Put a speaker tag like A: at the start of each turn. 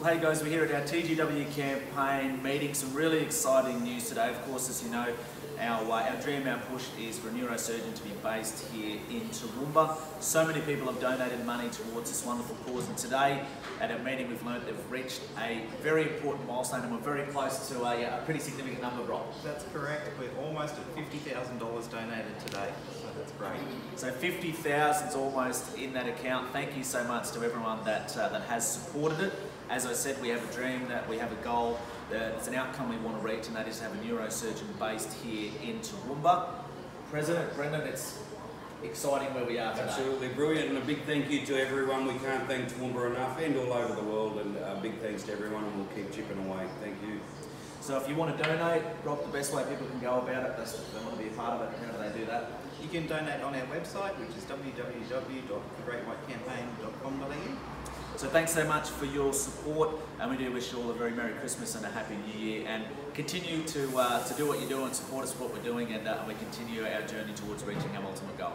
A: Well, hey guys, we're here at our TGW campaign meeting. Some really exciting news today. Of course, as you know, our, uh, our dream, our push is for a neurosurgeon to be based here in Toowoomba. So many people have donated money towards this wonderful cause, and today at our meeting we've learned they've reached a very important milestone, and we're very close to a, a pretty significant number, Rob.
B: That's correct. We're almost at $50,000 donated today, so great.
A: So 50,000 is almost in that account. Thank you so much to everyone that, uh, that has supported it. As I said, we have a dream, that we have a goal, that it's an outcome we want to reach, and that is to have a neurosurgeon based here in Toowoomba. President Brendon, it's exciting where we are today.
C: Absolutely brilliant, and a big thank you to everyone. We can't thank Toowoomba enough, and all over the world, and a big thanks to everyone, and we'll keep chipping away. Thank you.
A: So if you want to donate, Rob, the best way people can go about it, they want to be a part of it, how do they do that?
B: You can donate on our website, which is www.thegreatwhitecampaign.com.au.
A: So thanks so much for your support, and we do wish you all a very Merry Christmas and a Happy New Year, and continue to uh, to do what you do and support us for what we're doing, and uh, we continue our journey towards reaching our ultimate goal.